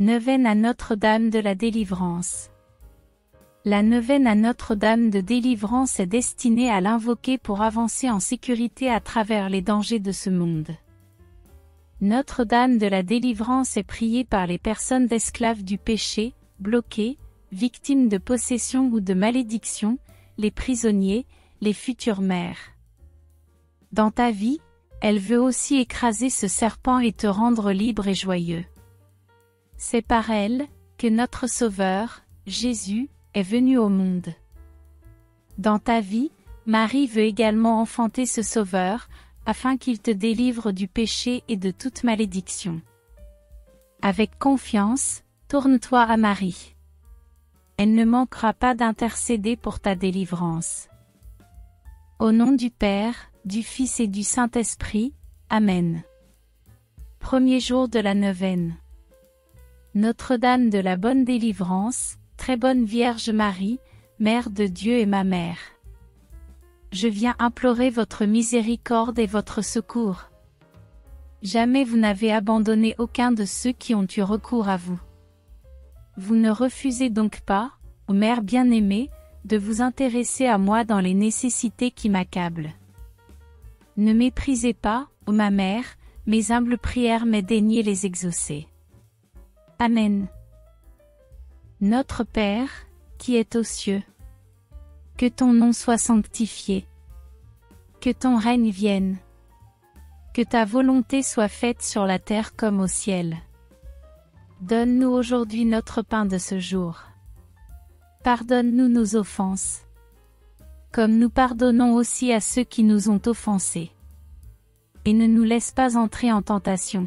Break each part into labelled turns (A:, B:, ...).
A: Neuvaine à Notre-Dame de la Délivrance. La neuvaine à Notre-Dame de Délivrance est destinée à l'invoquer pour avancer en sécurité à travers les dangers de ce monde. Notre-Dame de la Délivrance est priée par les personnes d'esclaves du péché, bloquées, victimes de possession ou de malédiction, les prisonniers, les futures mères. Dans ta vie, elle veut aussi écraser ce serpent et te rendre libre et joyeux. C'est par elle, que notre Sauveur, Jésus, est venu au monde. Dans ta vie, Marie veut également enfanter ce Sauveur, afin qu'il te délivre du péché et de toute malédiction. Avec confiance, tourne-toi à Marie. Elle ne manquera pas d'intercéder pour ta délivrance. Au nom du Père, du Fils et du Saint-Esprit, Amen. Premier jour de la neuvaine. Notre-Dame de la Bonne Délivrance, très bonne Vierge Marie, Mère de Dieu et ma mère. Je viens implorer votre miséricorde et votre secours. Jamais vous n'avez abandonné aucun de ceux qui ont eu recours à vous. Vous ne refusez donc pas, ô Mère bien-aimée, de vous intéresser à moi dans les nécessités qui m'accablent. Ne méprisez pas, ô ma mère, mes humbles prières mais daignez les exaucer. Amen. Notre Père, qui es aux cieux. Que ton nom soit sanctifié. Que ton règne vienne. Que ta volonté soit faite sur la terre comme au ciel. Donne-nous aujourd'hui notre pain de ce jour. Pardonne-nous nos offenses. Comme nous pardonnons aussi à ceux qui nous ont offensés. Et ne nous laisse pas entrer en tentation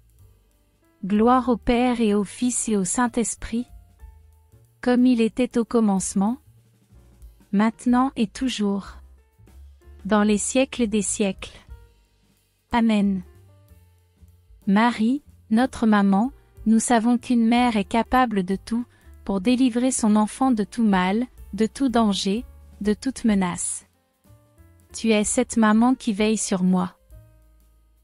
A: Gloire au Père et au Fils et au Saint-Esprit, comme il était au commencement, maintenant et toujours, dans les siècles des siècles. Amen. Marie, notre maman, nous savons qu'une mère est capable de tout, pour délivrer son enfant de tout mal, de tout danger, de toute menace. Tu es cette maman qui veille sur moi.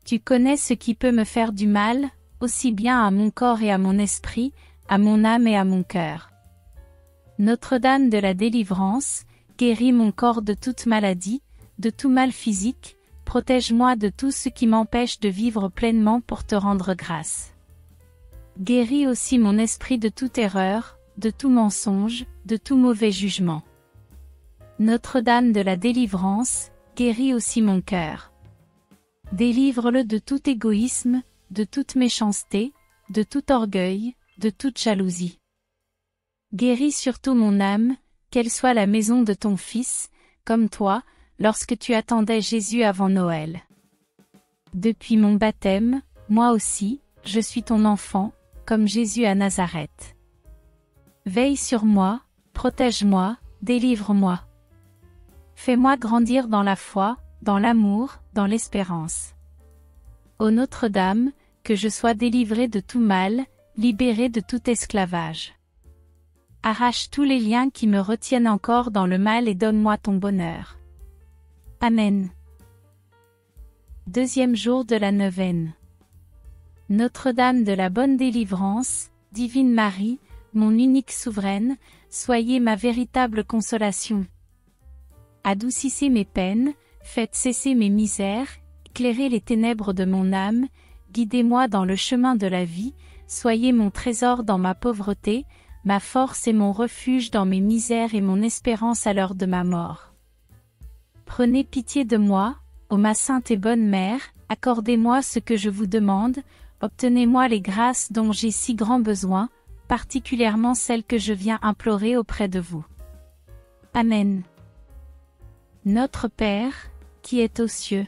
A: Tu connais ce qui peut me faire du mal, aussi bien à mon corps et à mon esprit, à mon âme et à mon cœur. Notre-Dame de la délivrance, guéris mon corps de toute maladie, de tout mal physique, protège-moi de tout ce qui m'empêche de vivre pleinement pour te rendre grâce. Guéris aussi mon esprit de toute erreur, de tout mensonge, de tout mauvais jugement. Notre-Dame de la délivrance, guéris aussi mon cœur. Délivre-le de tout égoïsme, de toute méchanceté, de tout orgueil, de toute jalousie. Guéris surtout mon âme, qu'elle soit la maison de ton Fils, comme toi, lorsque tu attendais Jésus avant Noël. Depuis mon baptême, moi aussi, je suis ton enfant, comme Jésus à Nazareth. Veille sur moi, protège-moi, délivre-moi. Fais-moi grandir dans la foi, dans l'amour, dans l'espérance. Ô Notre-Dame, que je sois délivré de tout mal, libéré de tout esclavage. Arrache tous les liens qui me retiennent encore dans le mal et donne-moi ton bonheur. Amen. Deuxième jour de la neuvaine. Notre-Dame de la bonne délivrance, Divine Marie, mon unique souveraine, soyez ma véritable consolation. Adoucissez mes peines, faites cesser mes misères, éclairez les ténèbres de mon âme, guidez-moi dans le chemin de la vie, soyez mon trésor dans ma pauvreté, ma force et mon refuge dans mes misères et mon espérance à l'heure de ma mort. Prenez pitié de moi, ô ma sainte et bonne mère, accordez-moi ce que je vous demande, obtenez-moi les grâces dont j'ai si grand besoin, particulièrement celles que je viens implorer auprès de vous. Amen. Notre Père, qui est aux cieux,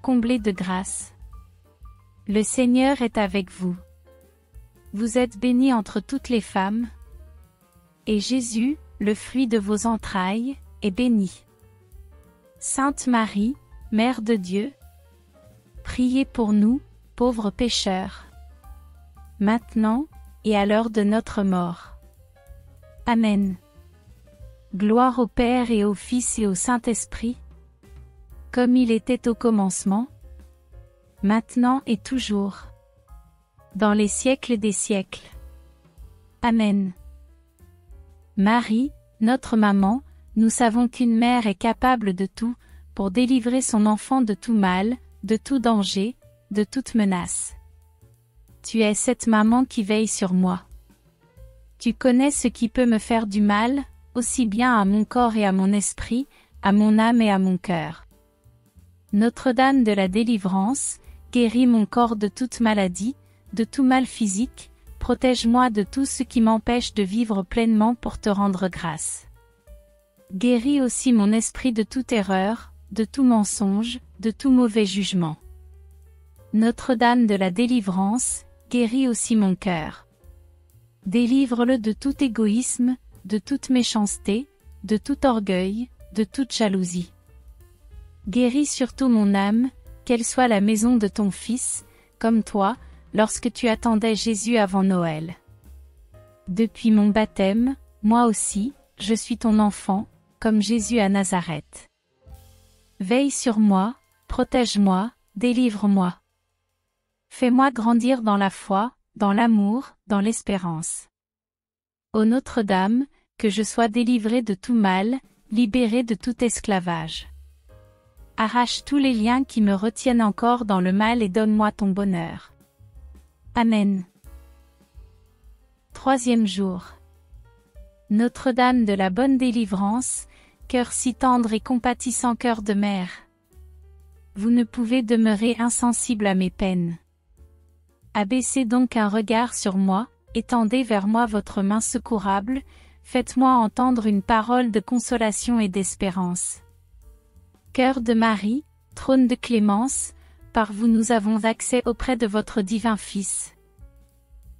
A: comblée de grâce. Le Seigneur est avec vous. Vous êtes bénie entre toutes les femmes. Et Jésus, le fruit de vos entrailles, est béni. Sainte Marie, Mère de Dieu, priez pour nous, pauvres pécheurs. Maintenant, et à l'heure de notre mort. Amen. Gloire au Père et au Fils et au Saint-Esprit, comme il était au commencement, maintenant et toujours dans les siècles des siècles. Amen. Marie, notre maman, nous savons qu'une mère est capable de tout, pour délivrer son enfant de tout mal, de tout danger, de toute menace. Tu es cette maman qui veille sur moi. Tu connais ce qui peut me faire du mal, aussi bien à mon corps et à mon esprit, à mon âme et à mon cœur. Notre-Dame de la délivrance, guéris mon corps de toute maladie, de tout mal physique, protège-moi de tout ce qui m'empêche de vivre pleinement pour te rendre grâce. Guéris aussi mon esprit de toute erreur, de tout mensonge, de tout mauvais jugement. Notre-Dame de la délivrance, guéris aussi mon cœur. Délivre-le de tout égoïsme, de toute méchanceté, de tout orgueil, de toute jalousie. Guéris surtout mon âme, qu'elle soit la maison de ton Fils, comme toi, lorsque tu attendais Jésus avant Noël. Depuis mon baptême, moi aussi, je suis ton enfant, comme Jésus à Nazareth. Veille sur moi, protège-moi, délivre-moi. Fais-moi grandir dans la foi, dans l'amour, dans l'espérance. Ô Notre-Dame, que je sois délivré de tout mal, libéré de tout esclavage. Arrache tous les liens qui me retiennent encore dans le mal et donne-moi ton bonheur. Amen. Troisième jour. Notre-Dame de la bonne délivrance, cœur si tendre et compatissant cœur de mère. Vous ne pouvez demeurer insensible à mes peines. Abaissez donc un regard sur moi, étendez vers moi votre main secourable, faites-moi entendre une parole de consolation et d'espérance. Cœur de Marie, trône de clémence, par vous nous avons accès auprès de votre divin Fils.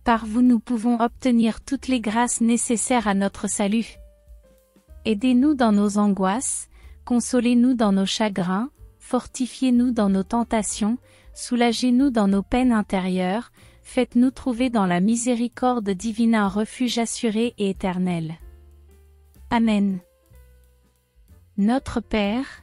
A: Par vous nous pouvons obtenir toutes les grâces nécessaires à notre salut. Aidez-nous dans nos angoisses, consolez-nous dans nos chagrins, fortifiez-nous dans nos tentations, soulagez-nous dans nos peines intérieures, faites-nous trouver dans la miséricorde divine un refuge assuré et éternel. Amen. Notre Père,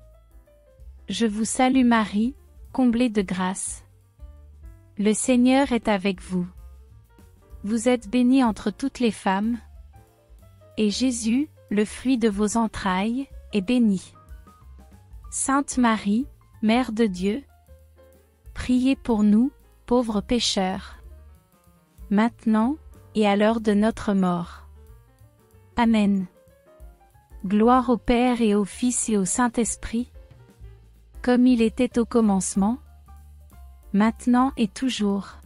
A: Je vous salue Marie, comblée de grâce. Le Seigneur est avec vous. Vous êtes bénie entre toutes les femmes. Et Jésus, le fruit de vos entrailles, est béni. Sainte Marie, Mère de Dieu, priez pour nous, pauvres pécheurs. Maintenant, et à l'heure de notre mort. Amen. Gloire au Père et au Fils et au Saint-Esprit, comme il était au commencement, maintenant et toujours,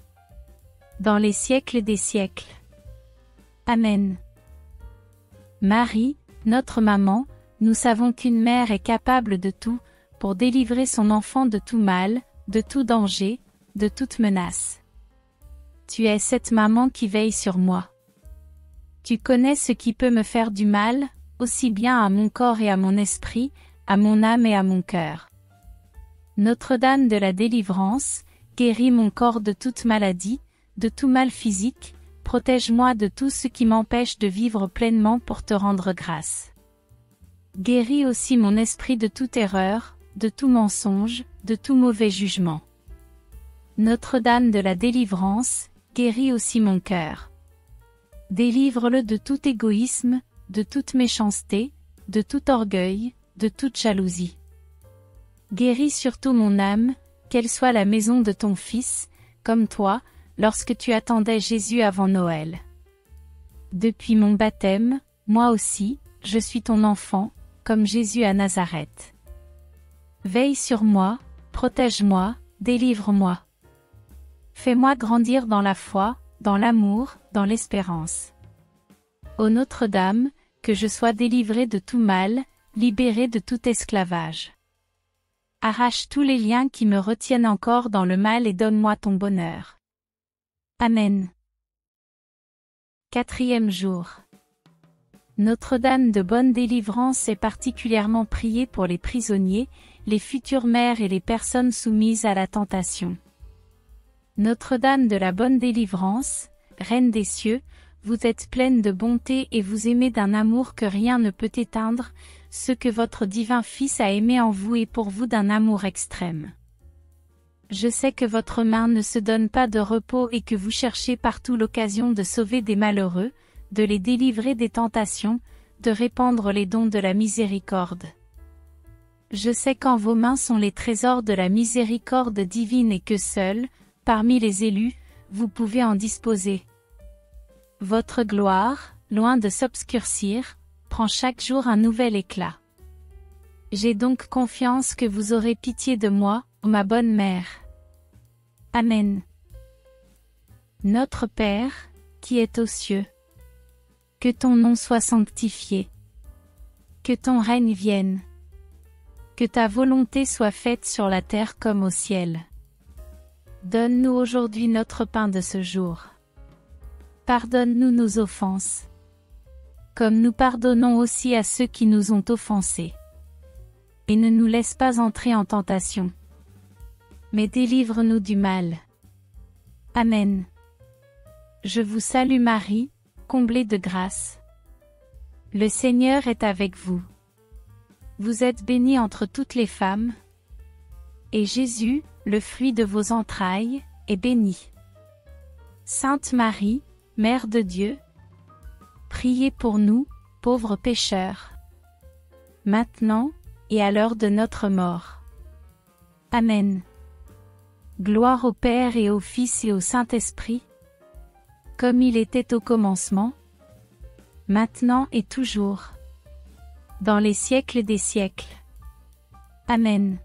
A: dans les siècles des siècles. Amen. Marie, notre maman, nous savons qu'une mère est capable de tout, pour délivrer son enfant de tout mal, de tout danger, de toute menace. Tu es cette maman qui veille sur moi. Tu connais ce qui peut me faire du mal, aussi bien à mon corps et à mon esprit, à mon âme et à mon cœur. Notre-Dame de la délivrance, guéris mon corps de toute maladie, de tout mal physique, protège-moi de tout ce qui m'empêche de vivre pleinement pour te rendre grâce. Guéris aussi mon esprit de toute erreur, de tout mensonge, de tout mauvais jugement. Notre-Dame de la délivrance, guéris aussi mon cœur. Délivre-le de tout égoïsme, de toute méchanceté, de tout orgueil, de toute jalousie. Guéris surtout mon âme, qu'elle soit la maison de ton Fils, comme toi, lorsque tu attendais Jésus avant Noël. Depuis mon baptême, moi aussi, je suis ton enfant, comme Jésus à Nazareth. Veille sur moi, protège-moi, délivre-moi. Fais-moi grandir dans la foi, dans l'amour, dans l'espérance. Ô Notre-Dame, que je sois délivré de tout mal, libéré de tout esclavage. Arrache tous les liens qui me retiennent encore dans le mal et donne-moi ton bonheur. Amen. Quatrième jour. Notre-Dame de bonne délivrance est particulièrement priée pour les prisonniers, les futures mères et les personnes soumises à la tentation. Notre-Dame de la bonne délivrance, Reine des cieux, vous êtes pleine de bonté et vous aimez d'un amour que rien ne peut éteindre, ce que votre divin Fils a aimé en vous et pour vous d'un amour extrême. Je sais que votre main ne se donne pas de repos et que vous cherchez partout l'occasion de sauver des malheureux, de les délivrer des tentations, de répandre les dons de la miséricorde. Je sais qu'en vos mains sont les trésors de la miséricorde divine et que seul, parmi les élus, vous pouvez en disposer. Votre gloire, loin de s'obscurcir, prend chaque jour un nouvel éclat. J'ai donc confiance que vous aurez pitié de moi, ma bonne mère. Amen. Notre Père, qui est aux cieux. Que ton nom soit sanctifié. Que ton règne vienne. Que ta volonté soit faite sur la terre comme au ciel. Donne-nous aujourd'hui notre pain de ce jour. Pardonne-nous nos offenses. Comme nous pardonnons aussi à ceux qui nous ont offensés. Et ne nous laisse pas entrer en tentation mais délivre-nous du mal. Amen. Je vous salue Marie, comblée de grâce. Le Seigneur est avec vous. Vous êtes bénie entre toutes les femmes. Et Jésus, le fruit de vos entrailles, est béni. Sainte Marie, Mère de Dieu, priez pour nous, pauvres pécheurs. Maintenant, et à l'heure de notre mort. Amen. Gloire au Père et au Fils et au Saint-Esprit, comme il était au commencement, maintenant et toujours, dans les siècles des siècles. Amen.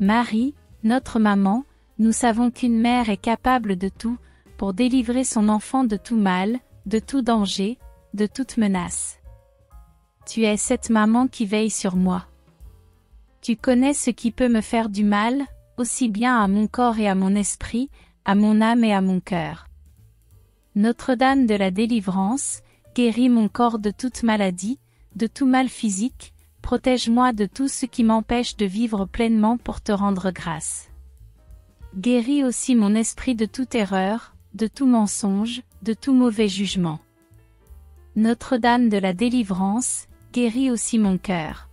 A: Marie, notre maman, nous savons qu'une mère est capable de tout, pour délivrer son enfant de tout mal, de tout danger, de toute menace. Tu es cette maman qui veille sur moi. Tu connais ce qui peut me faire du mal, aussi bien à mon corps et à mon esprit, à mon âme et à mon cœur. Notre-Dame de la délivrance, guéris mon corps de toute maladie, de tout mal physique, protège-moi de tout ce qui m'empêche de vivre pleinement pour te rendre grâce. Guéris aussi mon esprit de toute erreur, de tout mensonge, de tout mauvais jugement. Notre-Dame de la délivrance, guéris aussi mon cœur.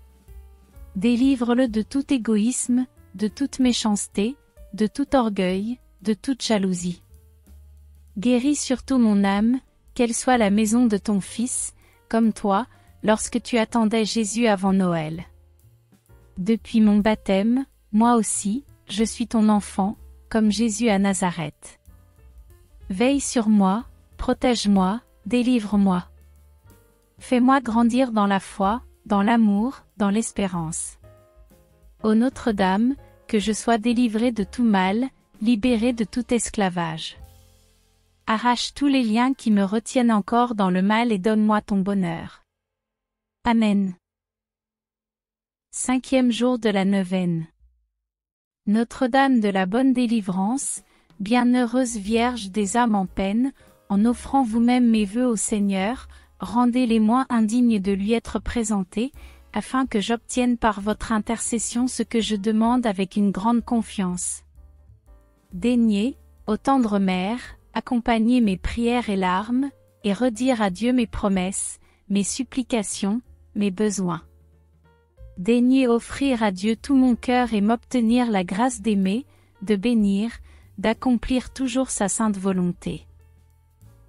A: Délivre-le de tout égoïsme, de toute méchanceté, de tout orgueil, de toute jalousie. Guéris surtout mon âme, qu'elle soit la maison de ton Fils, comme toi, lorsque tu attendais Jésus avant Noël. Depuis mon baptême, moi aussi, je suis ton enfant, comme Jésus à Nazareth. Veille sur moi, protège-moi, délivre-moi. Fais-moi grandir dans la foi, dans l'amour, dans l'espérance. Ô Notre-Dame, que je sois délivré de tout mal, libéré de tout esclavage. Arrache tous les liens qui me retiennent encore dans le mal et donne-moi ton bonheur. Amen. Cinquième jour de la neuvaine. Notre-Dame de la bonne délivrance, bienheureuse Vierge des âmes en peine, en offrant vous-même mes vœux au Seigneur, rendez-les moins indignes de lui être présentés, afin que j'obtienne par votre intercession ce que je demande avec une grande confiance. Daignez, ô tendre mère, accompagner mes prières et larmes, et redire à Dieu mes promesses, mes supplications, mes besoins. Daignez offrir à Dieu tout mon cœur et m'obtenir la grâce d'aimer, de bénir, d'accomplir toujours sa sainte volonté.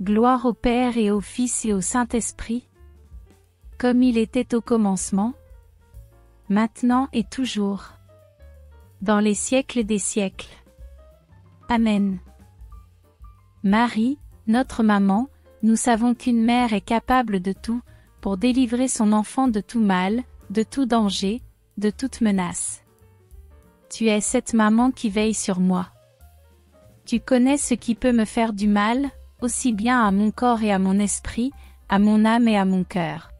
A: Gloire au Père et au Fils et au Saint-Esprit, comme il était au commencement, maintenant et toujours, dans les siècles des siècles. Amen. Marie, notre maman, nous savons qu'une mère est capable de tout, pour délivrer son enfant de tout mal, de tout danger, de toute menace. Tu es cette maman qui veille sur moi. Tu connais ce qui peut me faire du mal, aussi bien à mon corps et à mon esprit, à mon âme et à mon cœur.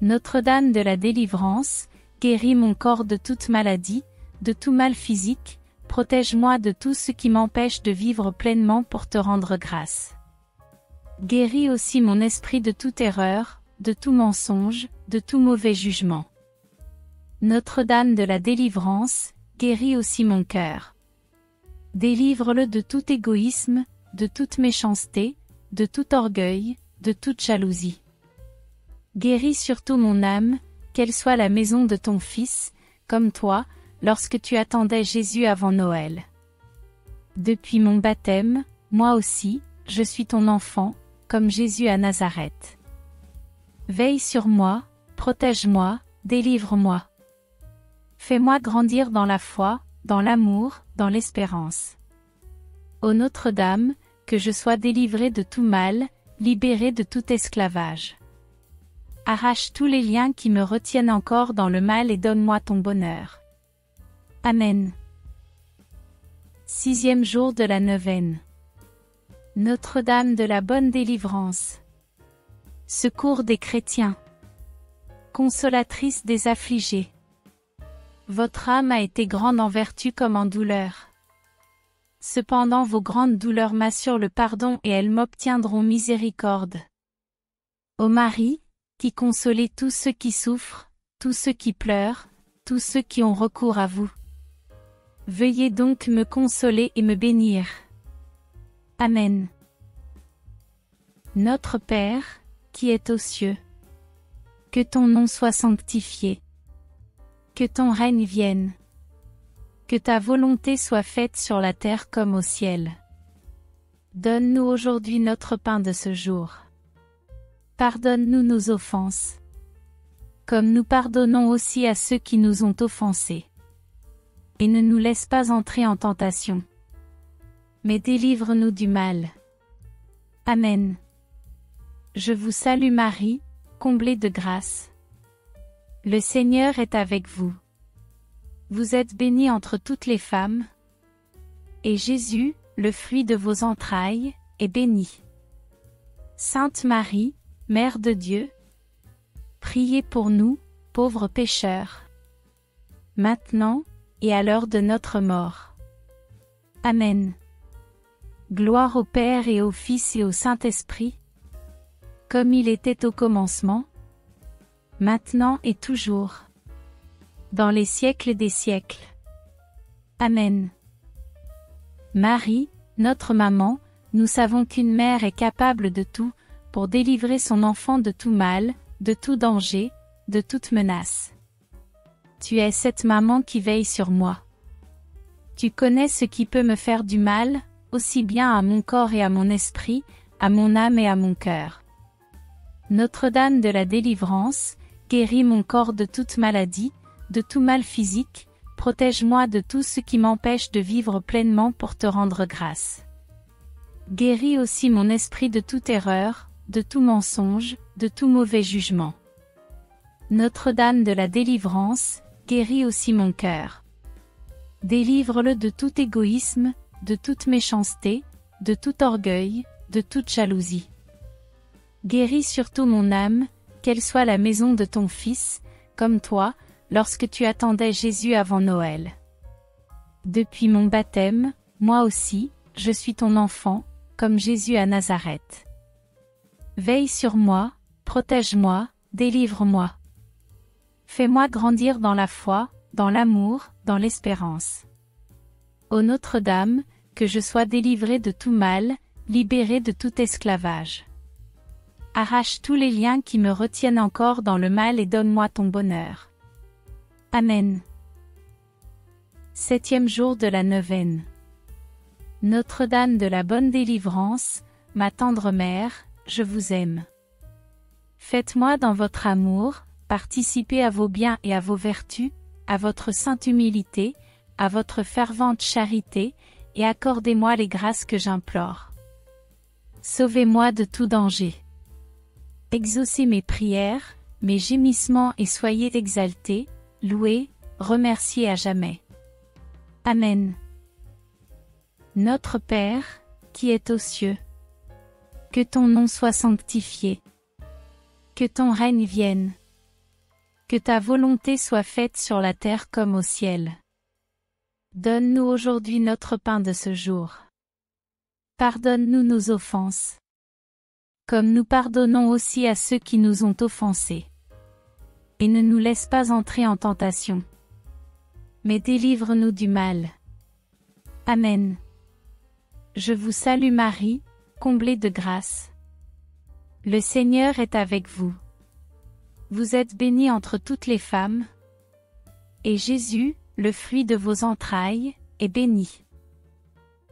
A: Notre-Dame de la délivrance, guéris mon corps de toute maladie, de tout mal physique, protège-moi de tout ce qui m'empêche de vivre pleinement pour te rendre grâce. Guéris aussi mon esprit de toute erreur, de tout mensonge, de tout mauvais jugement. Notre-Dame de la délivrance, guéris aussi mon cœur. Délivre-le de tout égoïsme, de toute méchanceté, de tout orgueil, de toute jalousie. Guéris surtout mon âme, qu'elle soit la maison de ton Fils, comme toi, lorsque tu attendais Jésus avant Noël. Depuis mon baptême, moi aussi, je suis ton enfant, comme Jésus à Nazareth. Veille sur moi, protège-moi, délivre-moi. Fais-moi grandir dans la foi, dans l'amour, dans l'espérance. Ô Notre-Dame, que je sois délivré de tout mal, libéré de tout esclavage. Arrache tous les liens qui me retiennent encore dans le mal et donne-moi ton bonheur. Amen. Sixième jour de la neuvaine. Notre-Dame de la Bonne Délivrance. Secours des chrétiens. Consolatrice des affligés. Votre âme a été grande en vertu comme en douleur. Cependant vos grandes douleurs m'assurent le pardon et elles m'obtiendront miséricorde. Ô Marie, qui consolez tous ceux qui souffrent, tous ceux qui pleurent, tous ceux qui ont recours à vous. Veuillez donc me consoler et me bénir. Amen. Notre Père, qui est aux cieux, que ton nom soit sanctifié, que ton règne vienne, que ta volonté soit faite sur la terre comme au ciel. Donne-nous aujourd'hui notre pain de ce jour. Pardonne-nous nos offenses, comme nous pardonnons aussi à ceux qui nous ont offensés et ne nous laisse pas entrer en tentation. Mais délivre-nous du mal. Amen. Je vous salue Marie, comblée de grâce. Le Seigneur est avec vous. Vous êtes bénie entre toutes les femmes. Et Jésus, le fruit de vos entrailles, est béni. Sainte Marie, Mère de Dieu, priez pour nous, pauvres pécheurs. Maintenant, et à l'heure de notre mort. Amen. Gloire au Père et au Fils et au Saint-Esprit, comme il était au commencement, maintenant et toujours, dans les siècles des siècles. Amen. Marie, notre maman, nous savons qu'une mère est capable de tout, pour délivrer son enfant de tout mal, de tout danger, de toute menace. Tu es cette maman qui veille sur moi. Tu connais ce qui peut me faire du mal, aussi bien à mon corps et à mon esprit, à mon âme et à mon cœur. Notre-Dame de la délivrance, guéris mon corps de toute maladie, de tout mal physique, protège-moi de tout ce qui m'empêche de vivre pleinement pour te rendre grâce. Guéris aussi mon esprit de toute erreur, de tout mensonge, de tout mauvais jugement. Notre-Dame de la délivrance, guéris aussi mon cœur. Délivre-le de tout égoïsme, de toute méchanceté, de tout orgueil, de toute jalousie. Guéris surtout mon âme, qu'elle soit la maison de ton Fils, comme toi, lorsque tu attendais Jésus avant Noël. Depuis mon baptême, moi aussi, je suis ton enfant, comme Jésus à Nazareth. Veille sur moi, protège-moi, délivre-moi. Fais-moi grandir dans la foi, dans l'amour, dans l'espérance. Ô Notre-Dame, que je sois délivré de tout mal, libéré de tout esclavage. Arrache tous les liens qui me retiennent encore dans le mal et donne-moi ton bonheur. Amen. Septième jour de la neuvaine. Notre-Dame de la bonne délivrance, ma tendre mère, je vous aime. Faites-moi dans votre amour, participer à vos biens et à vos vertus, à votre sainte humilité, à votre fervente charité, et accordez-moi les grâces que j'implore. Sauvez-moi de tout danger. Exaucez mes prières, mes gémissements et soyez exaltés, loués, remerciés à jamais. Amen. Notre Père, qui est aux cieux, que ton nom soit sanctifié, que ton règne vienne, que ta volonté soit faite sur la terre comme au ciel. Donne-nous aujourd'hui notre pain de ce jour. Pardonne-nous nos offenses. Comme nous pardonnons aussi à ceux qui nous ont offensés. Et ne nous laisse pas entrer en tentation. Mais délivre-nous du mal. Amen. Je vous salue Marie, comblée de grâce. Le Seigneur est avec vous. Vous êtes bénie entre toutes les femmes. Et Jésus, le fruit de vos entrailles, est béni.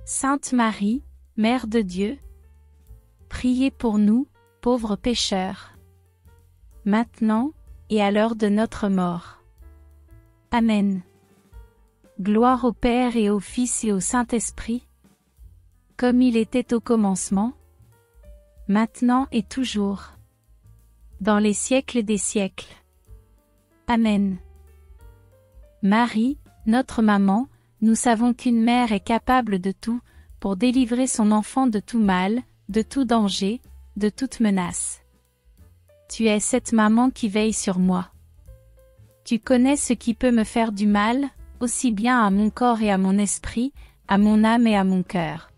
A: Sainte Marie, Mère de Dieu, priez pour nous, pauvres pécheurs. Maintenant, et à l'heure de notre mort. Amen. Gloire au Père et au Fils et au Saint-Esprit, comme il était au commencement, maintenant et toujours dans les siècles des siècles. Amen. Marie, notre maman, nous savons qu'une mère est capable de tout, pour délivrer son enfant de tout mal, de tout danger, de toute menace. Tu es cette maman qui veille sur moi. Tu connais ce qui peut me faire du mal, aussi bien à mon corps et à mon esprit, à mon âme et à mon cœur.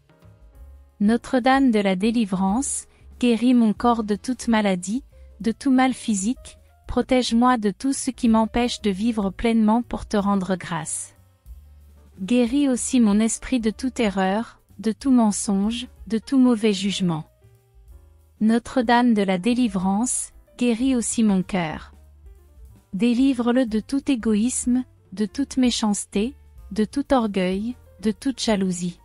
A: Notre-Dame de la délivrance, guéris mon corps de toute maladie, de tout mal physique, protège-moi de tout ce qui m'empêche de vivre pleinement pour te rendre grâce. Guéris aussi mon esprit de toute erreur, de tout mensonge, de tout mauvais jugement. Notre-Dame de la délivrance, guéris aussi mon cœur. Délivre-le de tout égoïsme, de toute méchanceté, de tout orgueil, de toute jalousie.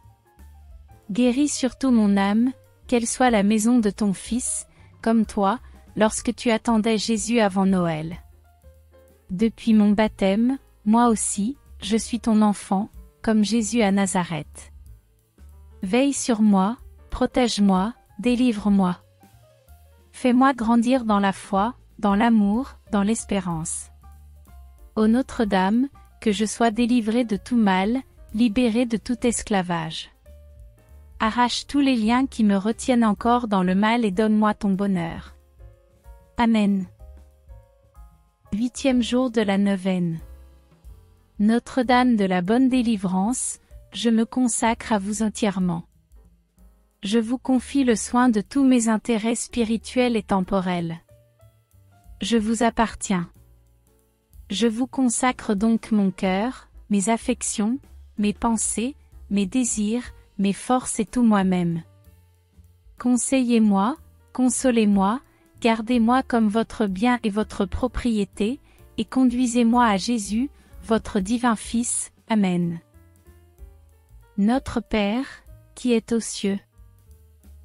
A: Guéris surtout mon âme, qu'elle soit la maison de ton Fils, comme toi, lorsque tu attendais Jésus avant Noël. Depuis mon baptême, moi aussi, je suis ton enfant, comme Jésus à Nazareth. Veille sur moi, protège-moi, délivre-moi. Fais-moi grandir dans la foi, dans l'amour, dans l'espérance. Ô Notre-Dame, que je sois délivré de tout mal, libéré de tout esclavage. Arrache tous les liens qui me retiennent encore dans le mal et donne-moi ton bonheur. Amen. Huitième jour de la neuvaine. Notre-Dame de la bonne délivrance, je me consacre à vous entièrement. Je vous confie le soin de tous mes intérêts spirituels et temporels. Je vous appartiens. Je vous consacre donc mon cœur, mes affections, mes pensées, mes désirs, mes forces et tout moi-même. Conseillez-moi, consolez-moi, Gardez-moi comme votre bien et votre propriété, et conduisez-moi à Jésus, votre divin Fils. Amen. Notre Père, qui es aux cieux.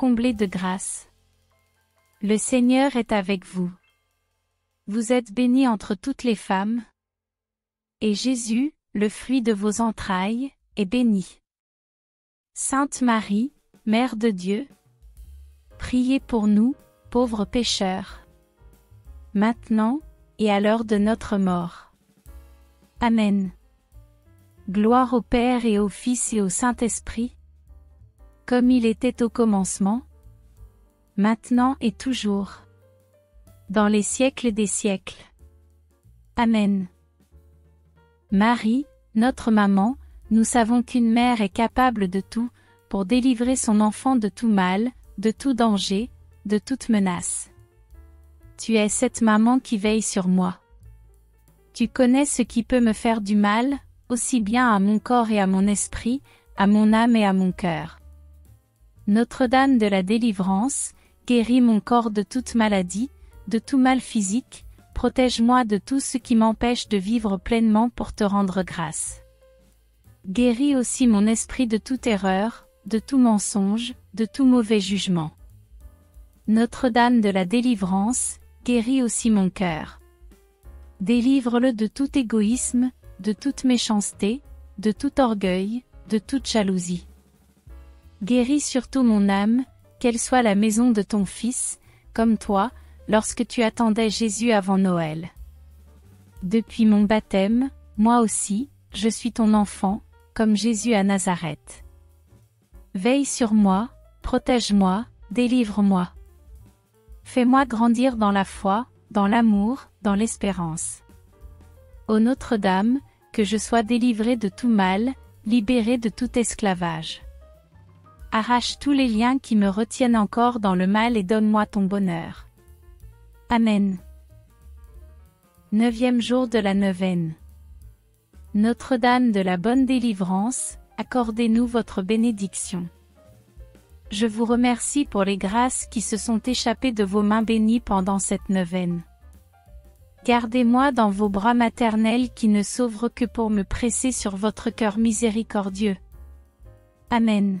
A: comblée de grâce. Le Seigneur est avec vous. Vous êtes bénie entre toutes les femmes. Et Jésus, le fruit de vos entrailles, est béni. Sainte Marie, Mère de Dieu, priez pour nous, pauvres pécheurs. Maintenant, et à l'heure de notre mort. Amen. Gloire au Père et au Fils et au Saint-Esprit, comme il était au commencement, maintenant et toujours, dans les siècles des siècles. Amen. Marie, notre maman, nous savons qu'une mère est capable de tout, pour délivrer son enfant de tout mal, de tout danger, de toute menace. Tu es cette maman qui veille sur moi. Tu connais ce qui peut me faire du mal, aussi bien à mon corps et à mon esprit, à mon âme et à mon cœur. Notre-Dame de la délivrance, guéris mon corps de toute maladie, de tout mal physique, protège-moi de tout ce qui m'empêche de vivre pleinement pour te rendre grâce. Guéris aussi mon esprit de toute erreur, de tout mensonge, de tout mauvais jugement. Notre-Dame de la délivrance, guéris aussi mon cœur. Délivre-le de tout égoïsme, de toute méchanceté, de tout orgueil, de toute jalousie. Guéris surtout mon âme, qu'elle soit la maison de ton Fils, comme toi, lorsque tu attendais Jésus avant Noël. Depuis mon baptême, moi aussi, je suis ton enfant, comme Jésus à Nazareth. Veille sur moi, protège-moi, délivre-moi. Fais-moi grandir dans la foi, dans l'amour, dans l'espérance. Ô Notre-Dame, que je sois délivré de tout mal, libéré de tout esclavage. Arrache tous les liens qui me retiennent encore dans le mal et donne-moi ton bonheur. Amen. Neuvième jour de la neuvaine. Notre-Dame de la bonne délivrance, accordez-nous votre bénédiction. Je vous remercie pour les grâces qui se sont échappées de vos mains bénies pendant cette neuvaine. Gardez-moi dans vos bras maternels qui ne s'ouvrent que pour me presser sur votre cœur miséricordieux. Amen.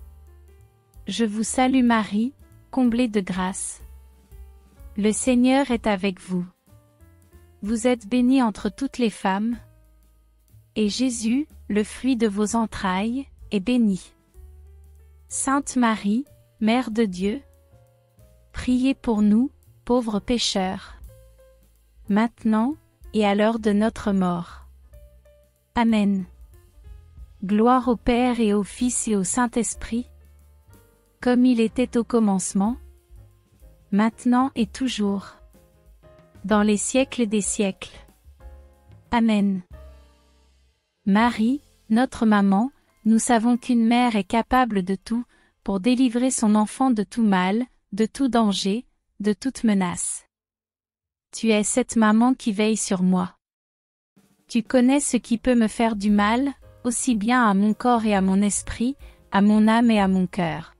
A: Je vous salue Marie, comblée de grâce. Le Seigneur est avec vous. Vous êtes bénie entre toutes les femmes. Et Jésus, le fruit de vos entrailles, est béni. Sainte Marie, Mère de Dieu, Priez pour nous, pauvres pécheurs. Maintenant, et à l'heure de notre mort. Amen. Gloire au Père et au Fils et au Saint-Esprit, comme il était au commencement, maintenant et toujours, dans les siècles des siècles. Amen. Marie, notre maman, nous savons qu'une mère est capable de tout, pour délivrer son enfant de tout mal, de tout danger, de toute menace. Tu es cette maman qui veille sur moi. Tu connais ce qui peut me faire du mal, aussi bien à mon corps et à mon esprit, à mon âme et à mon cœur.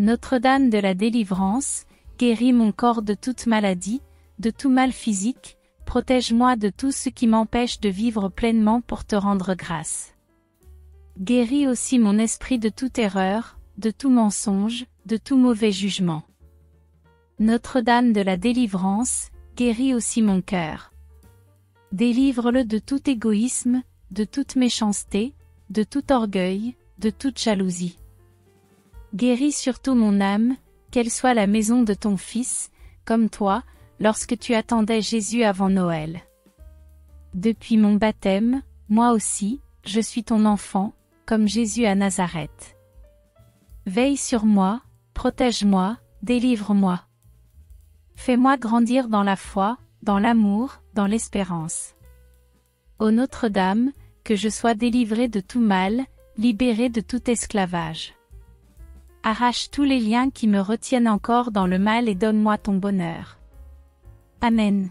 A: Notre-Dame de la délivrance, guéris mon corps de toute maladie, de tout mal physique, protège-moi de tout ce qui m'empêche de vivre pleinement pour te rendre grâce. Guéris aussi mon esprit de toute erreur, de tout mensonge, de tout mauvais jugement. Notre-Dame de la délivrance, guéris aussi mon cœur. Délivre-le de tout égoïsme, de toute méchanceté, de tout orgueil, de toute jalousie. Guéris surtout mon âme, qu'elle soit la maison de ton Fils, comme toi, lorsque tu attendais Jésus avant Noël. Depuis mon baptême, moi aussi, je suis ton enfant, comme Jésus à Nazareth. Veille sur moi, protège-moi, délivre-moi. Fais-moi grandir dans la foi, dans l'amour, dans l'espérance. Ô Notre-Dame, que je sois délivré de tout mal, libéré de tout esclavage. Arrache tous les liens qui me retiennent encore dans le mal et donne-moi ton bonheur. Amen.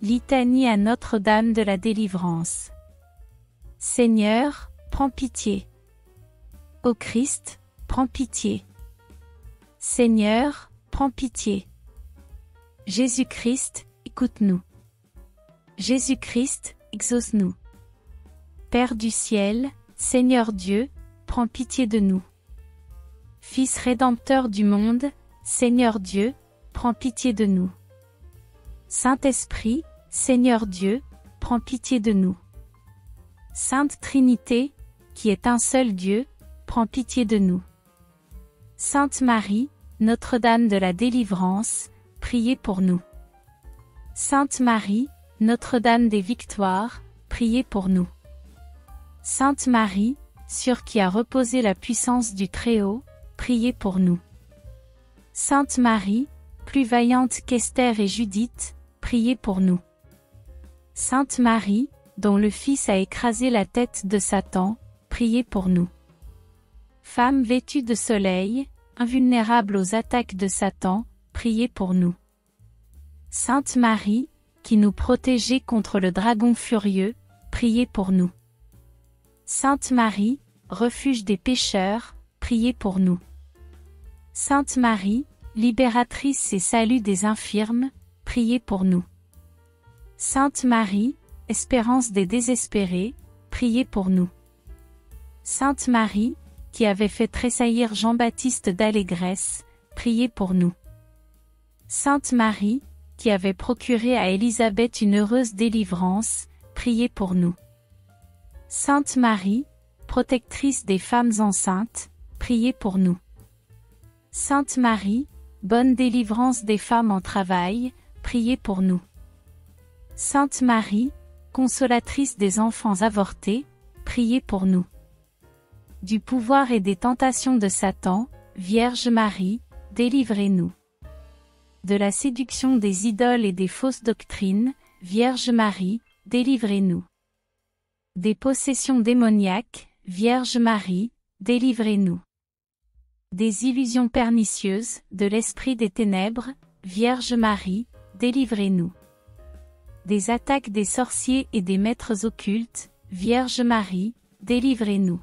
A: Litanie à Notre-Dame de la délivrance. Seigneur, prends pitié. Ô Christ, prends pitié. Seigneur, prends pitié. Jésus-Christ, écoute-nous. Jésus-Christ, exauce-nous. Père du ciel, Seigneur Dieu, prends pitié de nous. Fils rédempteur du monde, Seigneur Dieu, prends pitié de nous. Saint-Esprit, Seigneur Dieu, prends pitié de nous. Sainte Trinité, qui est un seul Dieu, prends pitié de nous. Sainte Marie, Notre-Dame de la délivrance, priez pour nous. Sainte Marie, Notre-Dame des victoires, priez pour nous. Sainte Marie, sur qui a reposé la puissance du Très-Haut, priez pour nous. Sainte Marie, plus vaillante qu'Esther et Judith, priez pour nous. Sainte Marie, dont le Fils a écrasé la tête de Satan, priez pour nous. Femme vêtue de soleil, invulnérable aux attaques de Satan, priez pour nous. Sainte Marie, qui nous protégeait contre le dragon furieux, priez pour nous. Sainte Marie, refuge des pécheurs, priez pour nous. Sainte Marie, libératrice et salut des infirmes, priez pour nous. Sainte Marie, espérance des désespérés, priez pour nous. Sainte Marie, qui avait fait tressaillir Jean-Baptiste d'allégresse, priez pour nous. Sainte Marie, qui avait procuré à Élisabeth une heureuse délivrance, priez pour nous. Sainte Marie, protectrice des femmes enceintes, priez pour nous. Sainte Marie, bonne délivrance des femmes en travail, priez pour nous. Sainte Marie, consolatrice des enfants avortés, priez pour nous. Du pouvoir et des tentations de Satan, Vierge Marie, délivrez-nous. De la séduction des idoles et des fausses doctrines, Vierge Marie, délivrez-nous. Des possessions démoniaques, Vierge Marie, délivrez-nous. Des illusions pernicieuses, de l'esprit des ténèbres, Vierge Marie, délivrez-nous des attaques des sorciers et des maîtres occultes, Vierge Marie, délivrez-nous.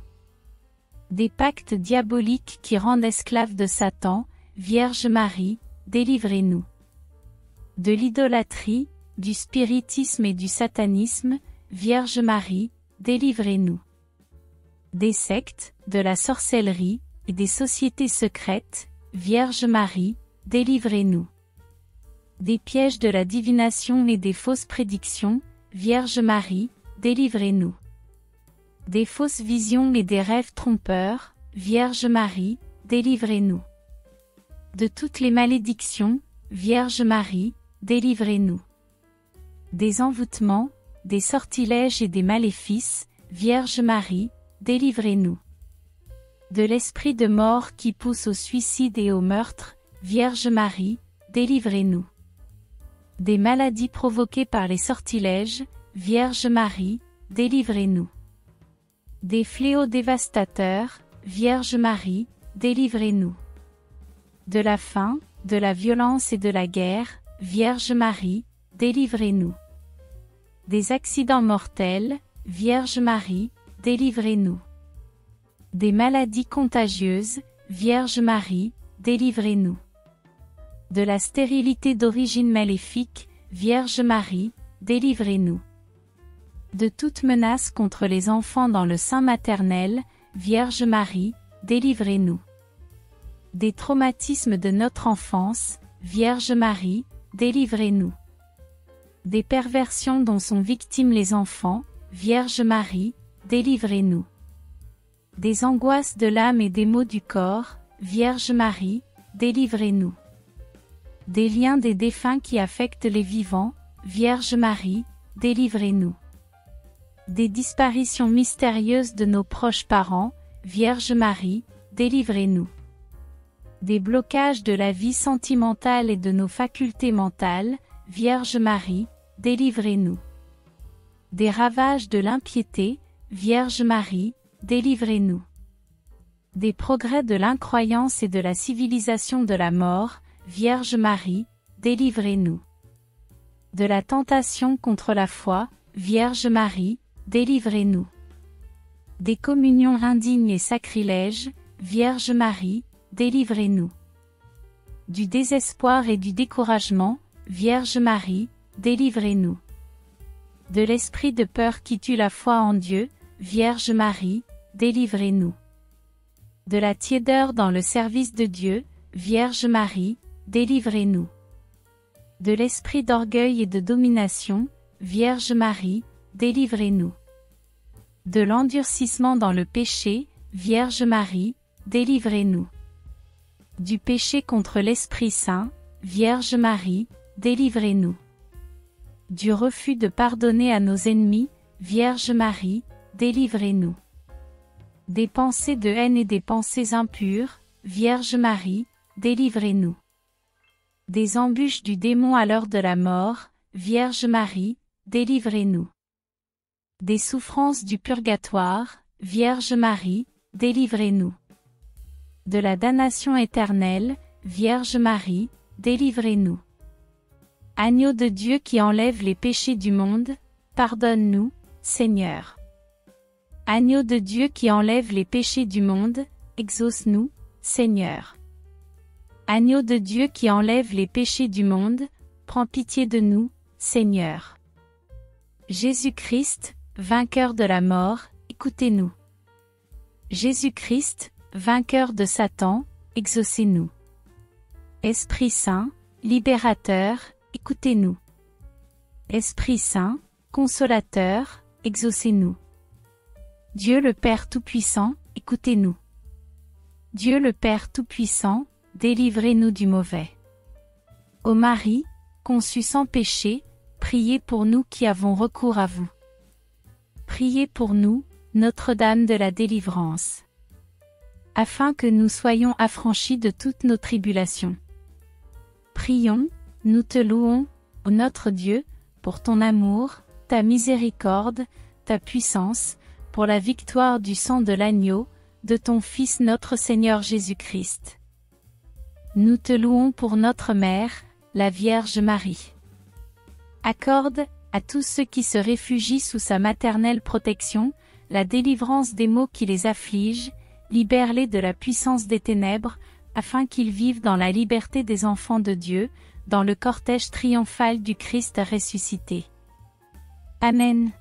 A: Des pactes diaboliques qui rendent esclaves de Satan, Vierge Marie, délivrez-nous. De l'idolâtrie, du spiritisme et du satanisme, Vierge Marie, délivrez-nous. Des sectes, de la sorcellerie, des sociétés secrètes, Vierge Marie, délivrez-nous des pièges de la divination et des fausses prédictions, Vierge Marie, délivrez-nous. Des fausses visions et des rêves trompeurs, Vierge Marie, délivrez-nous. De toutes les malédictions, Vierge Marie, délivrez-nous. Des envoûtements, des sortilèges et des maléfices, Vierge Marie, délivrez-nous. De l'esprit de mort qui pousse au suicide et au meurtre, Vierge Marie, délivrez-nous des maladies provoquées par les sortilèges, Vierge Marie, délivrez-nous. Des fléaux dévastateurs, Vierge Marie, délivrez-nous. De la faim, de la violence et de la guerre, Vierge Marie, délivrez-nous. Des accidents mortels, Vierge Marie, délivrez-nous. Des maladies contagieuses, Vierge Marie, délivrez-nous de la stérilité d'origine maléfique, Vierge Marie, délivrez-nous. De toute menace contre les enfants dans le sein maternel, Vierge Marie, délivrez-nous. Des traumatismes de notre enfance, Vierge Marie, délivrez-nous. Des perversions dont sont victimes les enfants, Vierge Marie, délivrez-nous. Des angoisses de l'âme et des maux du corps, Vierge Marie, délivrez-nous. Des liens des défunts qui affectent les vivants, Vierge Marie, délivrez-nous. Des disparitions mystérieuses de nos proches parents, Vierge Marie, délivrez-nous. Des blocages de la vie sentimentale et de nos facultés mentales, Vierge Marie, délivrez-nous. Des ravages de l'impiété, Vierge Marie, délivrez-nous. Des progrès de l'incroyance et de la civilisation de la mort, Vierge Marie, délivrez-nous. De la tentation contre la foi, Vierge Marie, délivrez-nous. Des communions indignes et sacrilèges, Vierge Marie, délivrez-nous. Du désespoir et du découragement, Vierge Marie, délivrez-nous. De l'esprit de peur qui tue la foi en Dieu, Vierge Marie, délivrez-nous. De la tiédeur dans le service de Dieu, Vierge Marie, délivrez-nous. De l'esprit d'orgueil et de domination, Vierge Marie, délivrez-nous. De l'endurcissement dans le péché, Vierge Marie, délivrez-nous. Du péché contre l'Esprit Saint, Vierge Marie, délivrez-nous. Du refus de pardonner à nos ennemis, Vierge Marie, délivrez-nous. Des pensées de haine et des pensées impures, Vierge Marie, délivrez-nous. Des embûches du démon à l'heure de la mort, Vierge Marie, délivrez-nous. Des souffrances du purgatoire, Vierge Marie, délivrez-nous. De la damnation éternelle, Vierge Marie, délivrez-nous. Agneau de Dieu qui enlève les péchés du monde, pardonne-nous, Seigneur. Agneau de Dieu qui enlève les péchés du monde, exauce-nous, Seigneur. Agneau de Dieu qui enlève les péchés du monde, prends pitié de nous, Seigneur. Jésus-Christ, vainqueur de la mort, écoutez-nous. Jésus-Christ, vainqueur de Satan, exaucez-nous. Esprit Saint, libérateur, écoutez-nous. Esprit Saint, consolateur, exaucez-nous. Dieu le Père Tout-Puissant, écoutez-nous. Dieu le Père Tout-Puissant, délivrez-nous du mauvais. Ô Marie, conçue sans péché, priez pour nous qui avons recours à vous. Priez pour nous, Notre-Dame de la délivrance. Afin que nous soyons affranchis de toutes nos tribulations. Prions, nous te louons, ô notre Dieu, pour ton amour, ta miséricorde, ta puissance, pour la victoire du sang de l'agneau, de ton Fils notre Seigneur Jésus-Christ. Nous te louons pour notre Mère, la Vierge Marie. Accorde, à tous ceux qui se réfugient sous sa maternelle protection, la délivrance des maux qui les affligent, libère-les de la puissance des ténèbres, afin qu'ils vivent dans la liberté des enfants de Dieu, dans le cortège triomphal du Christ ressuscité. Amen.